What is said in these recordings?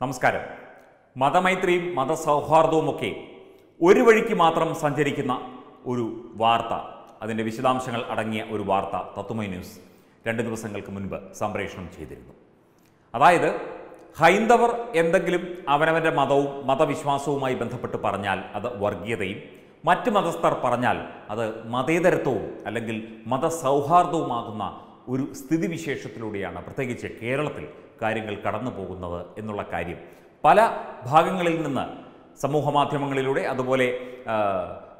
നമസ്കാരം. മതമൈത്രിയും മതസൗഹാർദ്ദവുമൊക്കെ ഒരു വഴിക്ക് മാത്രം സഞ്ചരിക്കുന്ന ഒരു വാർത്ത. അതിന്റെ വിശദാംശങ്ങൾ അടങ്ങിയ ഒരു വാർത്ത തത്വമൈ ന്യൂസ് രണ്ട് ദിവസങ്ങൾക്ക് മുൻപ് സംപ്രേഷണം ചെയ്തിരുന്നു. അതായത് ഹൈന്ദവർ എന്തെങ്കിലും അവനവന്റെ മതവും മതവിശ്വാസവുമായി ബന്ധപ്പെട്ട് പറഞ്ഞാൽ അത് വർഗീയതയും മറ്റ് മതസ്ഥർ പറഞ്ഞാൽ അത് മതേതരത്വവും അല്ലെങ്കിൽ മതസൗഹാർദ്ദവുമാകുന്ന ഒരു സ്ഥിതിവിശേഷത്തിലൂടെയാണ്. പ്രത്യേകിച്ച് കേരളത്തിൽ കാര്യങ്ങൾ കടന്നു പോകുന്നത് എന്നുള്ള കാര്യം. പല ഭാഗങ്ങളിൽ നിന്ന് സമൂഹ മാധ്യമങ്ങളിലൂടെ അതുപോലെ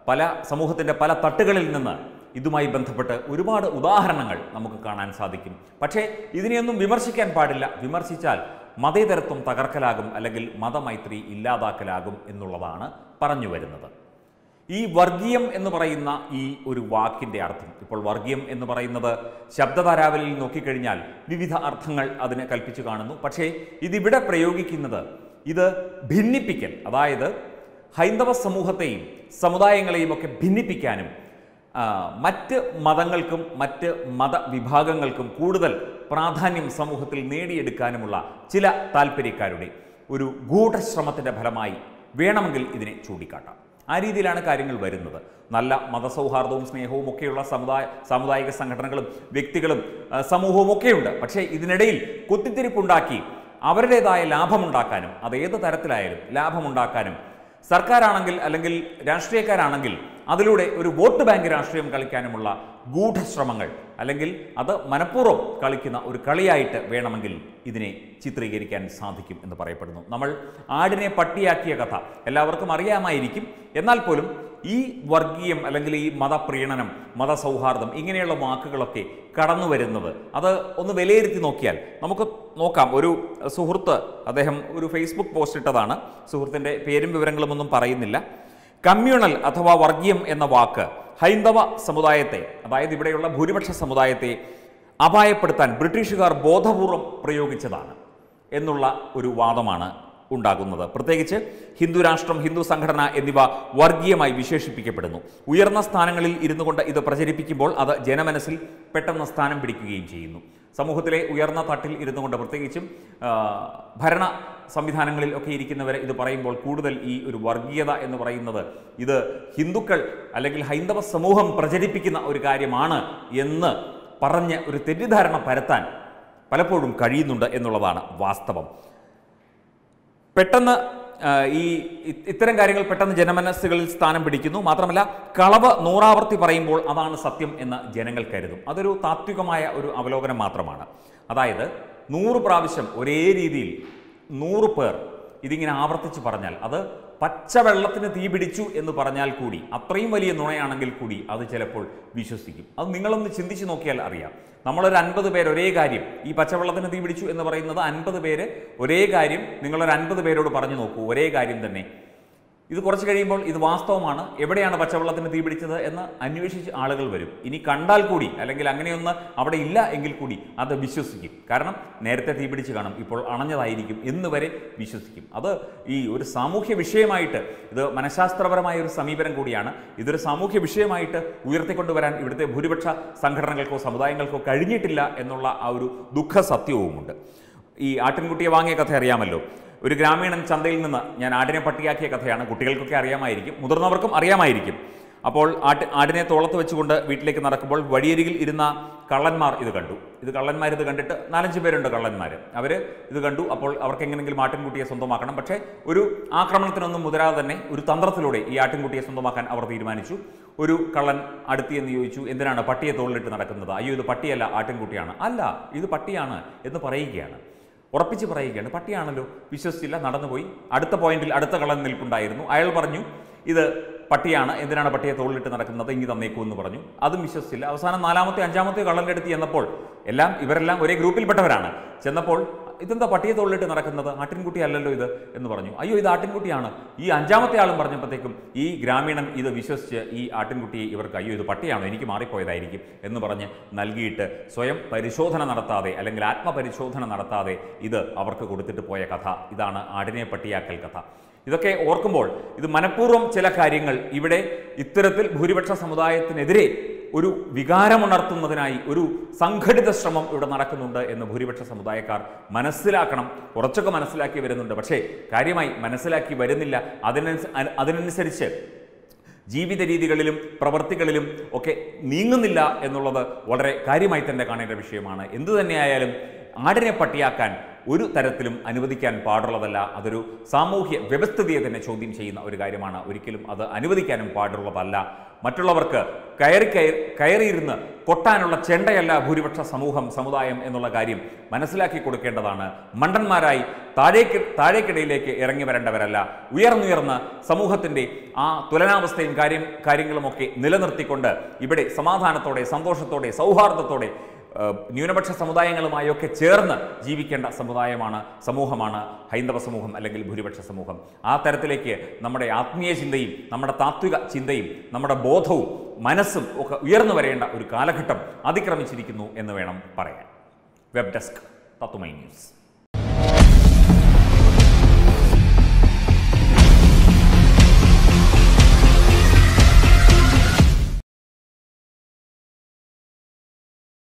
പല സമൂഹത്തിന്റെ പല തട്ടുകളിൽ നിന്ന് ഇതുമായി ബന്ധപ്പെട്ട് ഒരുപാട് ഉദാഹരണങ്ങൾ നമുക്ക് കാണാൻ സാധിക്കും. പക്ഷേ ഇതിനെയൊന്നും വിമർശിക്കാൻ പാടില്ല. വിമർശിച്ചാൽ മതേതരത്വം തകർക്കലാകും അല്ലെങ്കിൽ മതമൈത്രി ഇല്ലാതാക്കലാകും എന്നുള്ളതാണ് പറഞ്ഞു വരുന്നത്. ഈ വർഗീയം എന്ന് പറയുന്ന ഈ ഒരു വാക്കിന്റെ അർത്ഥം. ഇപ്പോൾ വർഗീയം എന്ന് പറയുന്നത് ശബ്ദതാരാവലിൽ നോക്കിക്കഴിഞ്ഞാൽ വിവിധ അർത്ഥങ്ങൾ അതിനെ കൽപ്പിച്ചു കാണുന്നു. പക്ഷേ ഇതിവിടെ പ്രയോഗിക്കുന്നത് ഇത് ഭിന്നിപ്പിക്കൽ അതായത് ഹൈന്ദവ സമൂഹത്തെയും സമുദായങ്ങളെയും ഒക്കെ ഭിന്നിപ്പിക്കാനും മറ്റ് മതങ്ങൾക്കും മറ്റ് മതവിഭാഗങ്ങൾക്കും കൂടുതൽ പ്രാധാന്യം സമൂഹത്തിൽ നേടിയെടുക്കാനുമുള്ള ചില താല്പര്യക്കാരുടെ ഒരു ഗൂഢശ്രമത്തിന്റെ ഫലമായി വേണമെങ്കിൽ ഇതിനെ ചൂണ്ടിക്കാട്ടാം. ആ രീതിയിലാണ് കാര്യങ്ങൾ വരുന്നത്. നല്ല മതസൗഹാർദ്ദവും സ്നേഹവും ഒക്കെയുള്ള സമുദായ സാമുദായിക സംഘടനകളും വ്യക്തികളും സമൂഹവും ഒക്കെയുണ്ട്. പക്ഷേ ഇതിനിടയിൽ കുത്തിത്തിരിപ്പുണ്ടാക്കി അവരുടേതായ ലാഭമുണ്ടാക്കാനും അത് ഏത് തരത്തിലായാലും ലാഭമുണ്ടാക്കാനും സർക്കാരാണെങ്കിൽ അല്ലെങ്കിൽ രാഷ്ട്രീയക്കാരാണെങ്കിൽ അതിലൂടെ ഒരു വോട്ട് ബാങ്ക് രാഷ്ട്രീയം കളിക്കാനുമുള്ള ഗൂഢശ്രമങ്ങൾ അല്ലെങ്കിൽ അത് മനഃപൂർവം കളിക്കുന്ന ഒരു കളിയായിട്ട് വേണമെങ്കിൽ ഇതിനെ ചിത്രീകരിക്കാൻ സാധിക്കും എന്ന് പറയപ്പെടുന്നു. നമ്മൾ ആടിനെ പട്ടിയാക്കിയ കഥ എല്ലാവർക്കും അറിയാമായിരിക്കും. എന്നാൽ പോലും ഈ വർഗീയം അല്ലെങ്കിൽ ഈ മതപ്രീണനം മതസൗഹാർദ്ദം ഇങ്ങനെയുള്ള വാക്കുകളൊക്കെ കടന്നു വരുന്നത് അത് ഒന്ന് വിലയിരുത്തി നോക്കിയാൽ നമുക്ക് നോക്കാം. ഒരു സുഹൃത്ത് അദ്ദേഹം ഒരു ഫേസ്ബുക്ക് പോസ്റ്റ് ഇട്ടതാണ്. സുഹൃത്തിന്റെ പേരും വിവരങ്ങളും ഒന്നും പറയുന്നില്ല. കമ്മ്യൂണൽ അഥവാ വർഗീയം എന്ന വാക്ക് ഹൈന്ദവ സമുദായത്തെ അതായത് ഇവിടെയുള്ള ഭൂരിപക്ഷ സമുദായത്തെ അപായപ്പെടുത്താൻ ബ്രിട്ടീഷുകാർ ബോധപൂർവം പ്രയോഗിച്ചതാണ് എന്നുള്ള ഒരു വാദമാണ് ഉണ്ടാകുന്നത്. പ്രത്യേകിച്ച് ഹിന്ദു രാഷ്ട്രം ഹിന്ദു സംഘടന എന്നിവ വർഗീയമായി വിശേഷിപ്പിക്കപ്പെടുന്നു. ഉയർന്ന സ്ഥാനങ്ങളിൽ ഇരുന്നു കൊണ്ട് ഇത് പ്രചരിപ്പിക്കുമ്പോൾ അത് ജനമനസ്സിൽ പെട്ടെന്ന് സ്ഥാനം പിടിക്കുകയും ചെയ്യുന്നു. സമൂഹത്തിലെ ഉയർന്ന തട്ടിൽ ഇരുന്നു കൊണ്ട് പ്രത്യേകിച്ചും ഭരണ സംവിധാനങ്ങളിൽ ഒക്കെ ഇരിക്കുന്നവരെ ഇത് പറയുമ്പോൾ കൂടുതൽ ഈ ഒരു വർഗീയത എന്ന് പറയുന്നത് ഇത് ഹിന്ദുക്കൾ അല്ലെങ്കിൽ ഹൈന്ദവ സമൂഹം പ്രചരിപ്പിക്കുന്ന ഒരു കാര്യമാണ് എന്ന് പറഞ്ഞ് ഒരു തെറ്റിദ്ധാരണ പരത്താൻ പലപ്പോഴും കഴിയുന്നുണ്ട് എന്നുള്ളതാണ് വാസ്തവം. പെട്ടെന്ന് ഈ ഇത്തരം കാര്യങ്ങൾ പെട്ടെന്ന് ജനമനസ്സുകളിൽ സ്ഥാനം പിടിക്കുന്നു. മാത്രമല്ല കളവ് നൂറാവർത്തി പറയുമ്പോൾ അതാണ് സത്യം എന്ന് ജനങ്ങൾ കരുതും. അതൊരു താത്വികമായ ഒരു അവലോകനം മാത്രമാണ്. അതായത് നൂറ് പ്രാവശ്യം ഒരേ രീതിയിൽ നൂറ് പേർ ഇതിങ്ങനെ ആവർത്തിച്ച് പറഞ്ഞാൽ അത് പച്ചവെള്ളത്തിന് തീ പിടിച്ചു എന്ന് പറഞ്ഞാൽ കൂടി അത്രയും വലിയ നുണയാണെങ്കിൽ കൂടി അത് ചിലപ്പോൾ വിശ്വസിക്കും. അത് നിങ്ങളൊന്ന് ചിന്തിച്ച് നോക്കിയാൽ അറിയാം. നമ്മളൊരു അൻപത് പേർ ഒരേ കാര്യം ഈ പച്ചവെള്ളത്തിന് തീ പിടിച്ചു എന്ന് പറയുന്നത് അൻപത് പേര് ഒരേ കാര്യം നിങ്ങളൊരു അൻപത് പേരോട് പറഞ്ഞു നോക്കൂ ഒരേ കാര്യം തന്നെ. ഇത് കുറച്ച് കഴിയുമ്പോൾ ഇത് വാസ്തവമാണ്. എവിടെയാണ് പച്ചവെള്ളത്തിന് തീ പിടിച്ചത് എന്ന് അന്വേഷിച്ച് ആളുകൾ വരും. ഇനി കണ്ടാൽ കൂടി അല്ലെങ്കിൽ അങ്ങനെയൊന്ന് അവിടെ ഇല്ല എങ്കിൽ കൂടി അത് വിശ്വസിക്കും. കാരണം നേരത്തെ തീ പിടിച്ച് കാണും ഇപ്പോൾ അണഞ്ഞതായിരിക്കും എന്ന് വരെ വിശ്വസിക്കും. അത് ഈ ഒരു സാമൂഹ്യ വിഷയമായിട്ട് ഇത് മനഃശാസ്ത്രപരമായ ഒരു സമീപനം കൂടിയാണ്. ഇതൊരു സാമൂഹ്യ വിഷയമായിട്ട് ഉയർത്തിക്കൊണ്ടുവരാൻ ഇവിടുത്തെ ഭൂരിപക്ഷ സംഘടനകൾക്കോ സമുദായങ്ങൾക്കോ കഴിഞ്ഞിട്ടില്ല എന്നുള്ള ആ ഒരു ദുഃഖ സത്യവുമുണ്ട് ഈ ആട്ടിൻകുട്ടിയെ വാങ്ങിയ കഥ അറിയാമല്ലോ. ഒരു ഗ്രാമീണൻ ചന്തയിൽ നിന്ന് ഞാൻ ആടിനെ പട്ടിയാക്കിയ കഥയാണ്. കുട്ടികൾക്കൊക്കെ അറിയാമായിരിക്കും. മുതിർന്നവർക്കും അറിയാമായിരിക്കും. അപ്പോൾ ആട്ട് ആടിനെ തോളത്ത് വെച്ചുകൊണ്ട് വീട്ടിലേക്ക് നടക്കുമ്പോൾ വഴിയരികിൽ ഇരുന്ന കള്ളന്മാർ ഇത് കണ്ടു. ഇത് കള്ളന്മാർ ഇത് കണ്ടിട്ട് നാലഞ്ച് പേരുണ്ട് കള്ളന്മാർ അവർ ഇത് കണ്ടു. അപ്പോൾ അവർക്ക് എങ്ങനെയെങ്കിലും ആട്ടിൻകുട്ടിയെ സ്വന്തമാക്കണം. പക്ഷേ ഒരു ആക്രമണത്തിനൊന്നും മുതിരാതെ തന്നെ ഒരു തന്ത്രത്തിലൂടെ ഈ ആട്ടിൻകുട്ടിയെ സ്വന്തമാക്കാൻ അവർ തീരുമാനിച്ചു. ഒരു കള്ളൻ അടുത്തി എന്ന് ചോദിച്ചു എന്തിനാണ് പട്ടിയെ തോളിലിട്ട് നടക്കുന്നത്? അയ്യോ ഇത് പട്ടിയല്ല ആട്ടിൻകുട്ടിയാണ്. അല്ല ഇത് പട്ടിയാണ് എന്ന് പറയുകയാണ്. ഉറപ്പിച്ച് പറയുകയാണ്. പട്ടിയാണല്ലോ വിശ്വസിച്ചില്ല നടന്നുപോയി. അടുത്ത പോയിന്റിൽ അടുത്ത കള്ളൻ നിൽപ്പുണ്ടായിരുന്നു. അയാൾ പറഞ്ഞു ഇത് പട്ടിയാണ് എന്തിനാണ് പട്ടിയെ തോളിലിട്ട് നടക്കുന്നത്? ഇങ്ങി തന്നേക്കൂ എന്ന് പറഞ്ഞു. അതും വിശ്വസിച്ചില്ല. അവസാനം നാലാമത്തെ അഞ്ചാമത്തെ കള്ളന്റെ അടുത്ത് ചെന്നപ്പോൾ എല്ലാം ഇവരെല്ലാം ഒരേ ഗ്രൂപ്പിൽപ്പെട്ടവരാണ്. ചെന്നപ്പോൾ ഇതെന്താ പട്ടിയെ തോളിലിട്ട് നടക്കുന്നത്? ആട്ടിൻകുട്ടി അല്ലല്ലോ ഇത് എന്ന് പറഞ്ഞു. അയ്യോ ഇത് ആട്ടിൻകുട്ടിയാണ്. ഈ അഞ്ചാമത്തെ ആളും പറഞ്ഞപ്പോഴത്തേക്കും ഈ ഗ്രാമീണൻ ഇത് വിശ്വസിച്ച് ഈ ആട്ടിൻകുട്ടിയെ ഇവർക്ക് അയ്യോ ഇത് പട്ടിയാണോ? എനിക്ക് മാറിപ്പോയതായിരിക്കും എന്ന് പറഞ്ഞ് നൽകിയിട്ട് സ്വയം പരിശോധന നടത്താതെ അല്ലെങ്കിൽ ആത്മപരിശോധന നടത്താതെ ഇത് അവർക്ക് കൊടുത്തിട്ട് പോയ കഥ. ഇതാണ് ആടിനെ പട്ടിയാക്കൽ കഥ. ഇതൊക്കെ ഓർക്കുമ്പോൾ ഇത് മനഃപൂർവം ചില കാര്യങ്ങൾ ഇവിടെ ഇത്തരത്തിൽ ഭൂരിപക്ഷ സമുദായത്തിനെതിരെ ഒരു വികാരമുണർത്തുന്നതിനായി ഒരു സംഘടിത ശ്രമം ഇവിടെ നടക്കുന്നുണ്ട് എന്ന് ഭൂരിപക്ഷ സമുദായക്കാർ മനസ്സിലാക്കണം. കുറച്ചൊക്കെ മനസ്സിലാക്കി വരുന്നുണ്ട്. പക്ഷേ കാര്യമായി മനസ്സിലാക്കി വരുന്നില്ല. അതിനനുസ അതിനനുസരിച്ച് ജീവിത രീതികളിലും പ്രവൃത്തികളിലും ഒക്കെ നീങ്ങുന്നില്ല എന്നുള്ളത് വളരെ കാര്യമായി തന്നെ കാണേണ്ട വിഷയമാണ്. എന്തു തന്നെയായാലും ആടിനെ പട്ടിയാക്കാൻ ഒരു തരത്തിലും അനുവദിക്കാൻ പാടുള്ളതല്ല. അതൊരു സാമൂഹ്യ വ്യവസ്ഥിതിയെ തന്നെ ചോദ്യം ചെയ്യുന്ന ഒരു കാര്യമാണ്. ഒരിക്കലും അത് അനുവദിക്കാനും പാടുള്ളതല്ല. മറ്റുള്ളവർക്ക് കയറി കയറി കയറിയിരുന്ന് കൊട്ടാനുള്ള ചെണ്ടയല്ല ഭൂരിപക്ഷ സമൂഹം സമുദായം എന്നുള്ള കാര്യം മനസ്സിലാക്കി കൊടുക്കേണ്ടതാണ്. മണ്ടന്മാരായി താഴേക്ക് താഴേക്കിടയിലേക്ക് ഇറങ്ങി വരേണ്ടവരല്ല. ഉയർന്നുയർന്ന് സമൂഹത്തിന്റെ ആ തുലനാവസ്ഥയും കാര്യം കാര്യങ്ങളുമൊക്കെ നിലനിർത്തിക്കൊണ്ട് ഇവിടെ സമാധാനത്തോടെ സന്തോഷത്തോടെ സൗഹാർദ്ദത്തോടെ ന്യൂനപക്ഷ സമുദായങ്ങളുമായൊക്കെ ചേർന്ന് ജീവിക്കേണ്ട സമുദായമാണ് സമൂഹമാണ് ഹൈന്ദവ സമൂഹം അല്ലെങ്കിൽ ഭൂരിപക്ഷ സമൂഹം. ആ തരത്തിലേക്ക് നമ്മുടെ ആത്മീയ ചിന്തയും നമ്മുടെ താത്വിക ചിന്തയും നമ്മുടെ ബോധവും മനസ്സും ഒക്കെ ഉയർന്നു വരേണ്ട ഒരു കാലഘട്ടം അതിക്രമിച്ചിരിക്കുന്നു എന്ന് വേണം പറയാൻ. വെബ് ഡെസ്ക് തത്തുമൈ ന്യൂസ്.